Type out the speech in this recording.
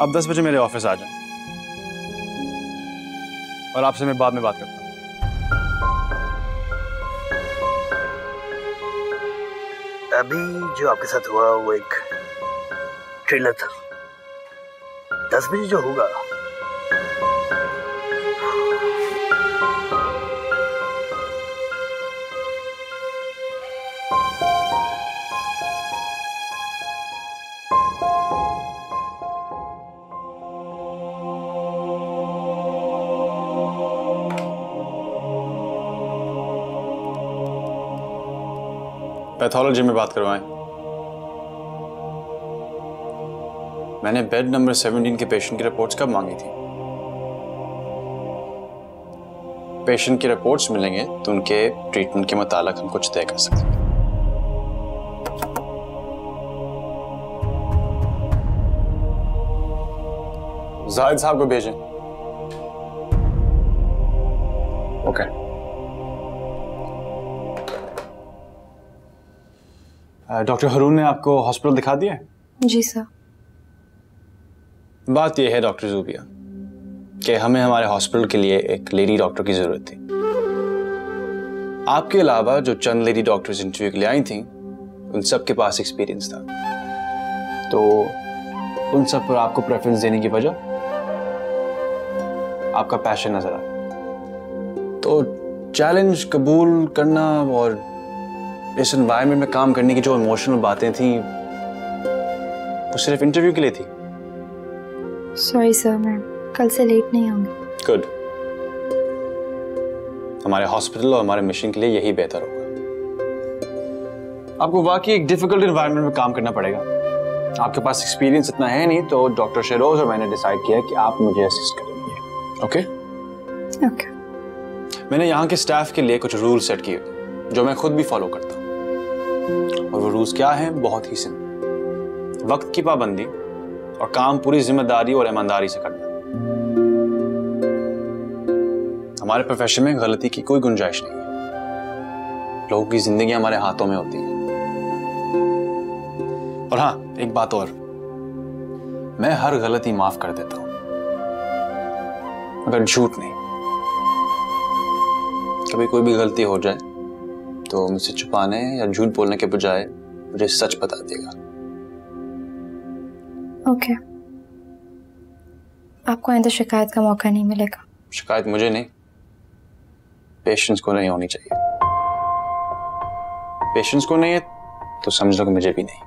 आप दस बजे मेरे ऑफ़िस आ जाएँ। और आपसे मैं बाद में बात करता हूँ। अभी जो आपके साथ हुआ, वो एक ट्रेलर था। दस बजे जो होगा पैथोलॉजी में बात करवाएँ। मैंने बेड नंबर 17 के पेशेंट की रिपोर्ट्स कब मांगी थी? पेशेंट की रिपोर्ट्स मिलेंगे तो उनके ट्रीटमेंट के मुताबिक हम कुछ तय कर सकते हैं। जाहिद साहब को भेजें। ओके। डॉक्टर हरून ने आपको हॉस्पिटल दिखा दिया जी सर। बात यह है डॉक्टर जूबिया कि हमें हमारे हॉस्पिटल के लिए एक लेडी डॉक्टर की ज़रूरत थी। आपके अलावा जो चंद लेडी डॉक्टर्स इंटरव्यू के लिए आई थी उन सब के पास एक्सपीरियंस था। तो उन सब पर आपको प्रेफरेंस देने की वजह? आपका पैशन नज़र आया। तो चैलेंज कबूल करना और इस एनवायरनमेंट में काम करने की जो इमोशनल बातें थी वो सिर्फ़ इंटरव्यू के लिए थी। सॉरी सर मैं कल से लेट नहीं आऊँगी। गुड हमारे हॉस्पिटल और हमारे मिशन के लिए यही बेहतर होगा। आपको वाकई एक डिफ़िकल्ट एनवायरनमेंट में काम करना पड़ेगा। आपके पास एक्सपीरियंस इतना है नहीं तो डॉक्टर शेरोज और मैंने डिसाइड किया कि आप मुझे असिस्ट करेंगे। ओके ओके मैंने यहाँ के स्टाफ के लिए कुछ रूल सेट किए जो मैं खुद भी फॉलो करता हूँ। और वो रूल्स क्या हैं? बहुत ही सिंपल। वक्त की पाबंदी और काम पूरी ज़िम्मेदारी और ईमानदारी से करना। हमारे प्रोफेशन में गलती की कोई गुंजाइश नहीं है। लोगों की ज़िंदगी हमारे हाथों में होती है। और हाँ एक बात और। मैं हर गलती माफ़ कर देता हूँ। मगर झूठ नहीं। कभी कोई भी गलती हो जाए तो मुझसे छुपाने या झूठ बोलने के बजाय मुझे सच बता देगा। Okay okay. आपको आइंदा शिकायत का मौका नहीं मिलेगा। शिकायत मुझे नहीं। पेशेंस को नहीं होनी चाहिए। पेशेंस को नहीं है तो समझ लो कि मुझे भी नहीं।